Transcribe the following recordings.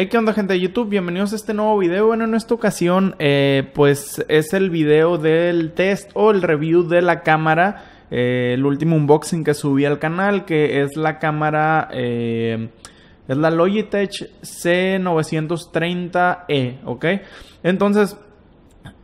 Hey, ¿qué onda gente de YouTube? Bienvenidos a este nuevo video. Bueno, en esta ocasión, eh, pues es el video del test o el review de la cámara, eh, el último unboxing que subí al canal, que es la cámara, eh, es la Logitech C930E, ¿ok? Entonces,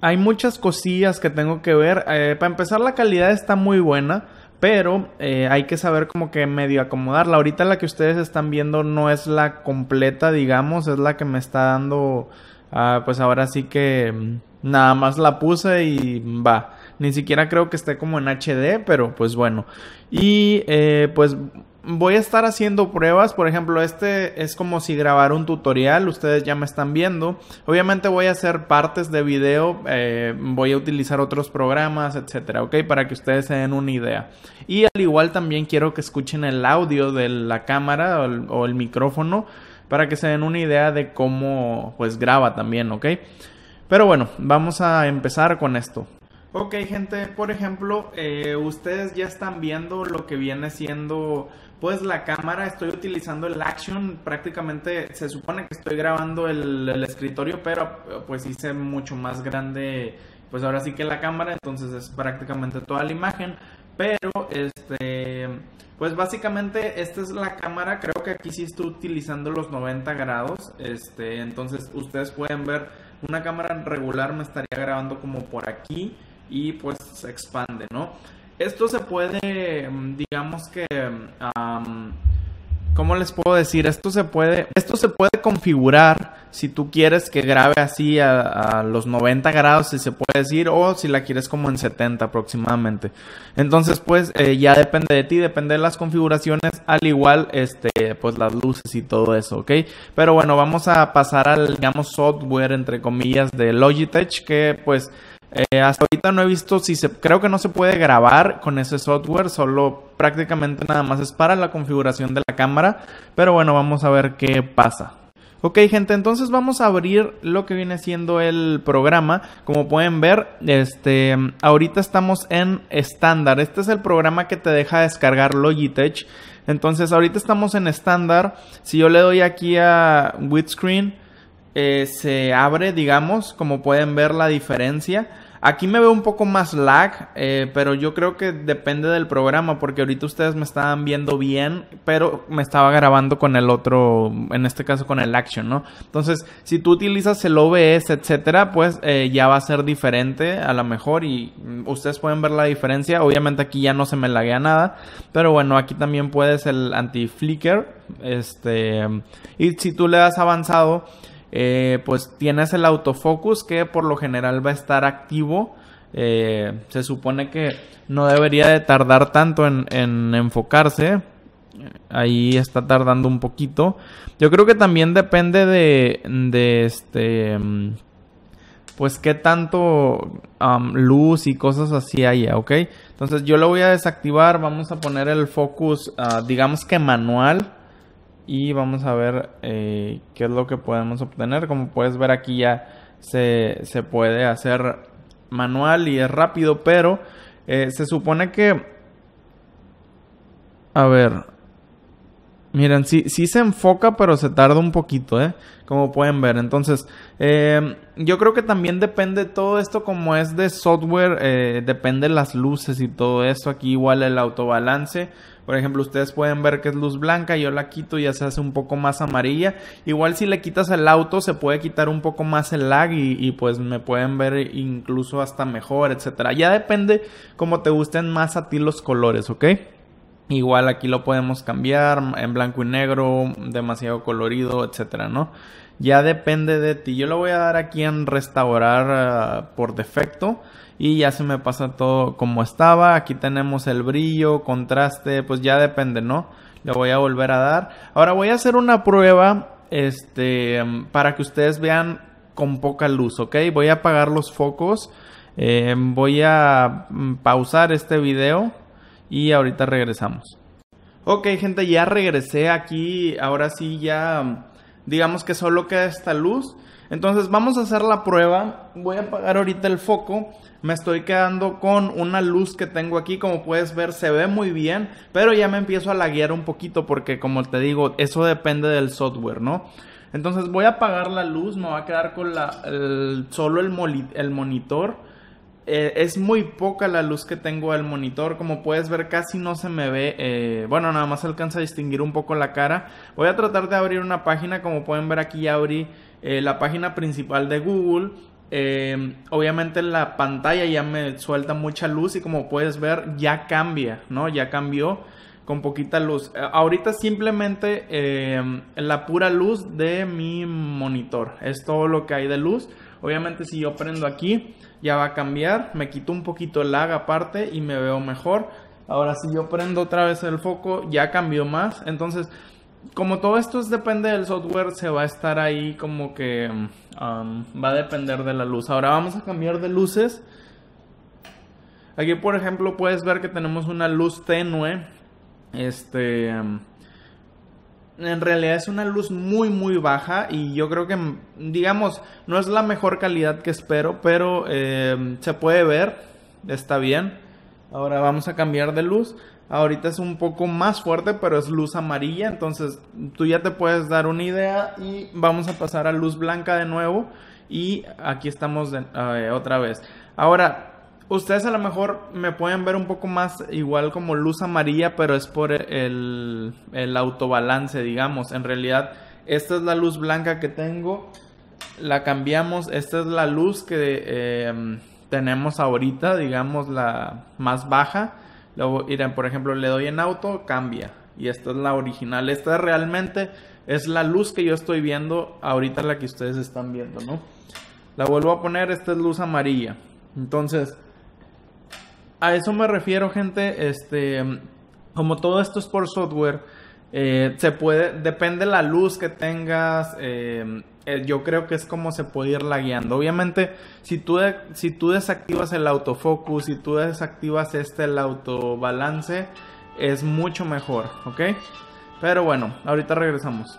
hay muchas cosillas que tengo que ver. para empezar, la calidad está muy buena. Pero eh, hay que saber como que medio acomodarla. Ahorita la que ustedes están viendo no es la completa, digamos, es la que me está dando, ah, pues ahora sí que mm, nada más la puse y va. Ni siquiera creo que esté como en HD, pero pues bueno. Y eh, pues voy a estar haciendo pruebas. Por ejemplo, este es como si grabara un tutorial. Ustedes ya me están viendo. Obviamente voy a hacer partes de video. Eh, voy a utilizar otros programas, etcétera, ¿ok? Para que ustedes se den una idea. Y al igual también quiero que escuchen el audio de la cámara o el, micrófono. Para que se den una idea de cómo pues graba también, ¿ok? Pero bueno, vamos a empezar con esto. Ok, gente, por ejemplo, eh, ustedes ya están viendo lo que viene siendo pues la cámara, estoy utilizando el Action, prácticamente se supone que estoy grabando el, escritorio, pero pues hice mucho más grande, pues ahora sí que la cámara, entonces es prácticamente toda la imagen, pero este, pues básicamente esta es la cámara, creo que aquí sí estoy utilizando los 90 grados, este, entonces ustedes pueden ver una cámara regular. Me estaría grabando como por aquí y pues se expande, ¿no? esto se puede, mm, digamos que, ¿cómo les puedo decir? Esto se puede, esto se puede configurar si tú quieres que grabe así a, los 90 grados, si se puede decir, o si la quieres como en 70 aproximadamente. Entonces, pues eh, ya depende de ti, depende de las configuraciones, al igual, este, pues las luces y todo eso, ¿ok? Pero bueno, vamos a pasar al, digamos, software, entre comillas, de Logitech, que pues eh, hasta ahorita no he visto si se, creo que no se puede grabar con ese software, solo prácticamente nada más es para la configuración de la cámara, pero bueno, vamos a ver qué pasa. Ok gente, entonces vamos a abrir lo que viene siendo el programa. Como pueden ver, este, ahorita estamos en estándar. Este es el programa que te deja descargar Logitech. Entonces ahorita estamos en estándar. Si yo le doy aquí a widescreen, eh, se abre, digamos, como pueden ver la diferencia. Aquí me veo un poco más lag, eh, pero yo creo que depende del programa, porque ahorita ustedes me estaban viendo bien, pero me estaba grabando con el otro, en este caso con el Action, ¿no? Entonces, si tú utilizas el OBS, etcétera, pues eh, ya va a ser diferente a lo mejor y mm, ustedes pueden ver la diferencia. Obviamente aquí ya no se me laguea nada, pero bueno, aquí también puedes el anti-flicker, este, y si tú le das avanzado, eh, pues tienes el autofocus que por lo general va a estar activo. Eh, se supone que no debería de tardar tanto en, enfocarse. Ahí está tardando un poquito. Yo creo que también depende de, de este pues qué tanto luz y cosas así haya, ¿ok? Entonces yo lo voy a desactivar, vamos a poner el focus, ah, digamos que manual, y vamos a ver eh, qué es lo que podemos obtener. Como puedes ver aquí ya se, puede hacer manual y es rápido, pero eh, se supone que... A ver. Miren, sí, sí se enfoca, pero se tarda un poquito, ¿eh? Como pueden ver. Entonces, eh, yo creo que también depende todo esto como es de software, depende las luces y todo eso. Aquí igual el autobalance por ejemplo, ustedes pueden ver que es luz blanca, yo la quito y ya se hace un poco más amarilla. Igual si le quitas el auto se puede quitar un poco más el lag y, pues me pueden ver incluso hasta mejor, etcétera. Ya depende cómo te gusten más a ti los colores, ¿ok? Igual aquí lo podemos cambiar en blanco y negro, demasiado colorido, etcétera, ¿no? Ya depende de ti. Yo lo voy a dar aquí en restaurar ah, por defecto y ya se me pasa todo como estaba. Aquí tenemos el brillo, contraste, pues ya depende, ¿no? Le voy a volver a dar. Ahora voy a hacer una prueba este para que ustedes vean con poca luz, ¿ok? Voy a apagar los focos. Eh, voy a mm, pausar este video y ahorita regresamos. Ok, gente, ya regresé aquí. Ahora sí, ya digamos que solo queda esta luz. Entonces vamos a hacer la prueba. Voy a apagar ahorita el foco. Me estoy quedando con una luz que tengo aquí. Como puedes ver se ve muy bien. Pero ya me empiezo a laguear un poquito porque como te digo eso depende del software, ¿no? Entonces voy a apagar la luz. Me va a quedar con la, solo el, el monitor. Eh, es muy poca la luz que tengo del monitor. Como puedes ver, casi no se me ve. Eh, bueno, nada más alcanza a distinguir un poco la cara. Voy a tratar de abrir una página. Como pueden ver, aquí ya abrí eh, la página principal de Google. obviamente la pantalla ya me suelta mucha luz y como puedes ver ya cambia, ¿no? Ya cambió con poquita luz. ahorita simplemente la pura luz de mi monitor. Es todo lo que hay de luz. Obviamente si yo prendo aquí ya va a cambiar, me quito un poquito el lag aparte y me veo mejor. Ahora si yo prendo otra vez el foco ya cambió más, entonces como todo esto depende del software se va a estar ahí como que um, va a depender de la luz. Ahora vamos a cambiar de luces. Aquí por ejemplo puedes ver que tenemos una luz tenue. Este... Um, en realidad es una luz muy muy baja y yo creo que digamos no es la mejor calidad que espero pero eh, se puede ver está bien. Ahora vamos a cambiar de luz. Ahorita es un poco más fuerte pero es luz amarilla entonces tú ya te puedes dar una idea y vamos a pasar a luz blanca de nuevo y aquí estamos eh, otra vez. Ahora Ustedes a lo mejor me pueden ver un poco más igual como luz amarilla, pero es por el, el autobalance, digamos. En realidad, esta es la luz blanca que tengo. La cambiamos. Esta es la luz que em, tenemos ahorita, digamos la más baja. Luego, por ejemplo, le doy en auto, cambia. Y esta es la original. Esta realmente es la luz que yo estoy viendo ahorita, la que ustedes están viendo, ¿no? La vuelvo a poner, esta es luz amarilla. Entonces, a eso me refiero, gente. Este, como todo esto es por software, eh, se puede, depende la luz que tengas. Eh, eh, yo creo que es como se puede ir lagueando. Obviamente, si tú, si tú desactivas el autofocus, si tú desactivas este, el autobalance, es mucho mejor, ¿ok? Pero bueno, ahorita regresamos.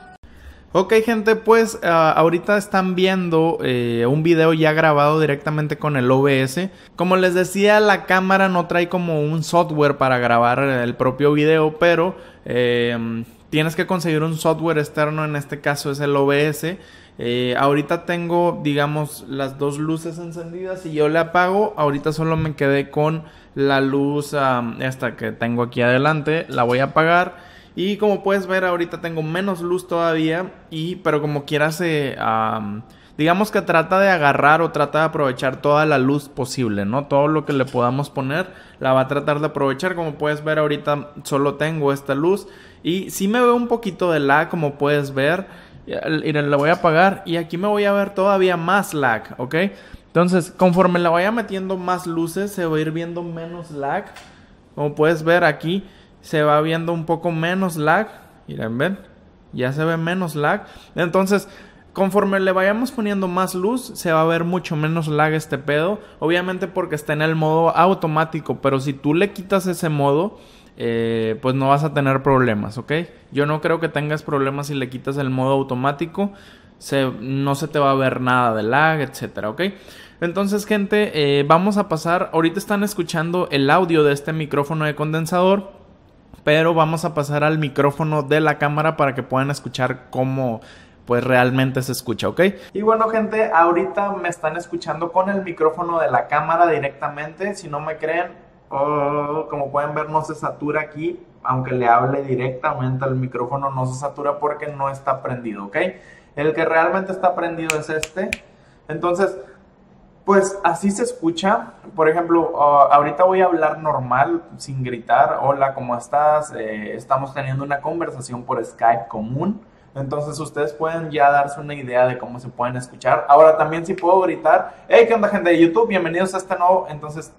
Ok gente, pues ah, ahorita están viendo eh, un video ya grabado directamente con el OBS. Como les decía, la cámara no trae como un software para grabar el propio video, pero em, tienes que conseguir un software externo, en este caso es el OBS. Eh, ahorita tengo, digamos, las dos luces encendidas y yo le apago. Ahorita solo me quedé con la luz esta que tengo aquí adelante. La voy a apagar. Y como puedes ver ahorita tengo menos luz todavía. Y pero como quiera se... digamos que trata de agarrar o trata de aprovechar toda la luz posible, ¿no? Todo lo que le podamos poner la va a tratar de aprovechar. Como puedes ver ahorita solo tengo esta luz. Y si me veo un poquito de lag como puedes ver. La voy a apagar y aquí me voy a ver todavía más lag, ¿ok? Entonces, conforme la vaya metiendo más luces, se va a ir viendo menos lag. Como puedes ver aquí, se va viendo un poco menos lag. Miren, ven, ya se ve menos lag. Entonces, conforme le vayamos poniendo más luz, se va a ver mucho menos lag este pedo. Obviamente porque está en el modo automático, pero si tú le quitas ese modo, eh, pues no vas a tener problemas, ¿ok? Yo no creo que tengas problemas si le quitas el modo automático. No se te va a ver nada de lag, etcétera, ¿ok? Entonces, gente, eh, vamos a pasar. Ahorita están escuchando el audio de este micrófono de condensador pero vamos a pasar al micrófono de la cámara para que puedan escuchar cómo pues realmente se escucha, ¿ok? Y bueno gente, ahorita me están escuchando con el micrófono de la cámara directamente, si no me creen, oh, como pueden ver no se satura aquí, aunque le hable directamente al micrófono no se satura porque no está prendido, ¿ok? El que realmente está prendido es este, entonces pues así se escucha. Por ejemplo, ah, ahorita voy a hablar normal, sin gritar. Hola, ¿cómo estás? Eh, estamos teniendo una conversación por Skype común. Entonces ustedes pueden ya darse una idea de cómo se pueden escuchar. Ahora también si puedo gritar, hey, ¿qué onda gente de YouTube? Bienvenidos a este nuevo. Entonces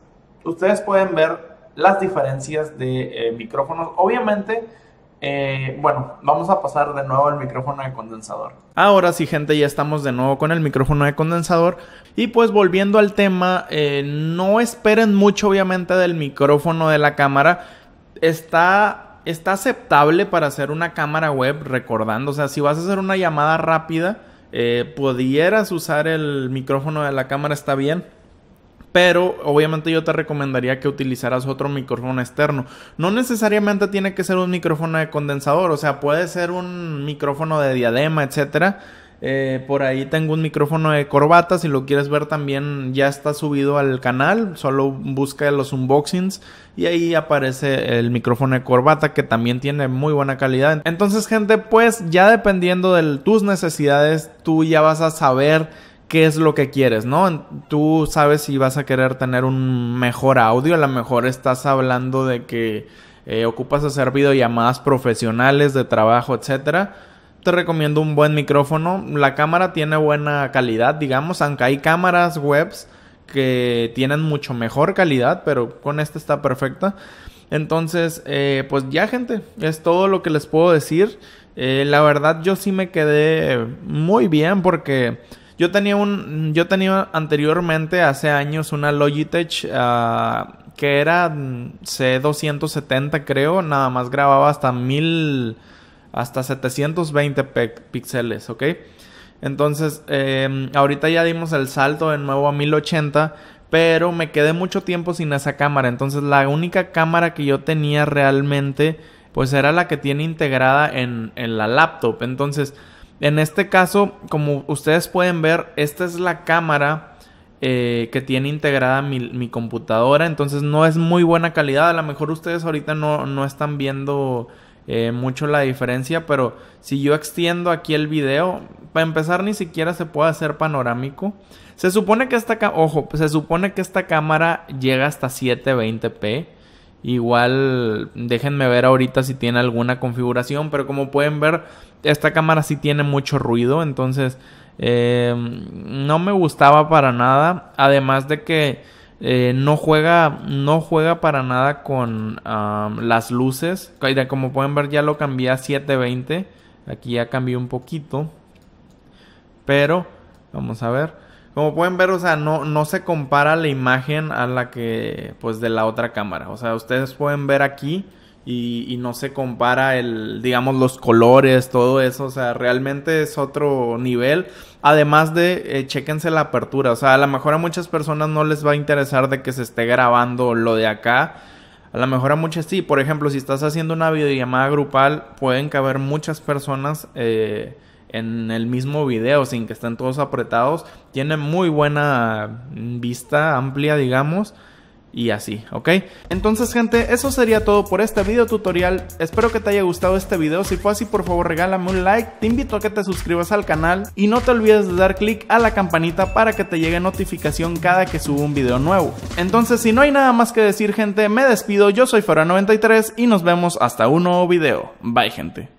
ustedes pueden ver las diferencias de eh, micrófonos. Obviamente eh, bueno, vamos a pasar de nuevo al micrófono de condensador. Ahora sí, gente, ya estamos de nuevo con el micrófono de condensador. Y pues volviendo al tema, eh, no esperen mucho obviamente del micrófono de la cámara. Está, está aceptable para hacer una cámara web, recordando. O sea, si vas a hacer una llamada rápida, eh, pudieras usar el micrófono de la cámara está bien. Pero obviamente yo te recomendaría que utilizaras otro micrófono externo. No necesariamente tiene que ser un micrófono de condensador, o sea, puede ser un micrófono de diadema, etcétera. Eh, por ahí tengo un micrófono de corbata. Si lo quieres ver también ya está subido al canal. Solo busca los unboxings. Y ahí aparece el micrófono de corbata que también tiene muy buena calidad. Entonces gente pues ya dependiendo de tus necesidades tú ya vas a saber qué es lo que quieres, ¿no? Tú sabes si vas a querer tener un mejor audio. A lo mejor estás hablando de que eh, ocupas hacer videollamadas profesionales de trabajo, etcétera te recomiendo un buen micrófono. La cámara tiene buena calidad, digamos, aunque hay cámaras webs que tienen mucho mejor calidad, pero con esta está perfecta. Entonces, eh, pues ya gente, es todo lo que les puedo decir. Eh, la verdad yo sí me quedé muy bien porque yo tenía un, yo tenía anteriormente hace años una Logitech ah, que era C270 creo, nada más grababa hasta mil hasta 720 píxeles, ¿ok? Entonces, em, ahorita ya dimos el salto de nuevo a 1080, pero me quedé mucho tiempo sin esa cámara. Entonces, la única cámara que yo tenía realmente, pues era la que tiene integrada en, la laptop. Entonces, en este caso, como ustedes pueden ver, esta es la cámara eh, que tiene integrada mi, computadora. Entonces, no es muy buena calidad. A lo mejor ustedes ahorita no, no están viendo eh, mucho la diferencia, pero si yo extiendo aquí el video, para empezar ni siquiera se puede hacer panorámico. Se supone que esta, ojo, se supone que esta cámara llega hasta 720p. Igual déjenme ver ahorita si tiene alguna configuración, pero como pueden ver, esta cámara sí tiene mucho ruido, entonces eh, no me gustaba para nada. Además de que eh, no juega no juega para nada con las luces. Como pueden ver ya lo cambié a 720 aquí ya cambié un poquito. Pero vamos a ver como pueden ver o sea no, no se compara la imagen a la que pues de la otra cámara o sea ustedes pueden ver aquí y, no se compara el, digamos, los colores, todo eso, o sea, realmente es otro nivel. Además de, eh, chequense la apertura, o sea, a lo mejor a muchas personas no les va a interesar de que se esté grabando lo de acá. A lo mejor a muchas sí, por ejemplo, si estás haciendo una videollamada grupal, pueden caber muchas personas eh, en el mismo video sin que estén todos apretados. Tiene muy buena vista amplia, digamos y así, ¿ok? Entonces gente, eso sería todo por este video tutorial, espero que te haya gustado este video, si fue así por favor regálame un like, te invito a que te suscribas al canal y no te olvides de dar click a la campanita para que te llegue notificación cada que subo un video nuevo. Entonces si no hay nada más que decir gente, me despido, yo soy Fora93 y nos vemos hasta un nuevo video, bye gente.